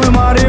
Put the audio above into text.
por